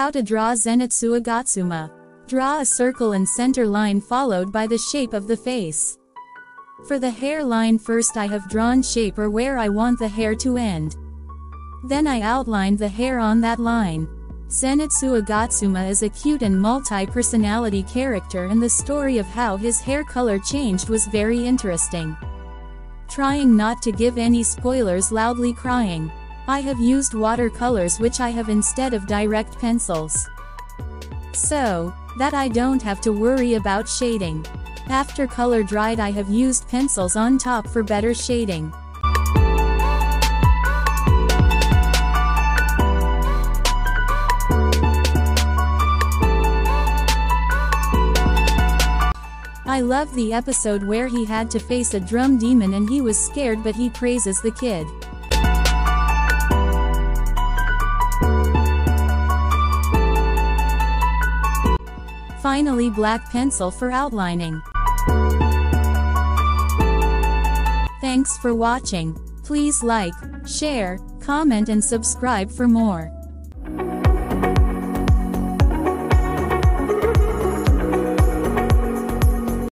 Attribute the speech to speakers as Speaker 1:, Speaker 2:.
Speaker 1: How to draw Zenitsu Agatsuma. Draw a circle and center line followed by the shape of the face. For the hairline first I have drawn shape or where I want the hair to end. Then I outlined the hair on that line. Zenitsu Agatsuma is a cute and multi-personality character and the story of how his hair color changed was very interesting. Trying not to give any spoilers loudly crying. I have used watercolors which I have instead of direct pencils. So, that I don't have to worry about shading. After color dried I have used pencils on top for better shading. I love the episode where he had to face a drum demon and he was scared but he praises the kid. Finally black pencil for outlining. Thanks for watching. Please like, share, comment and subscribe for more.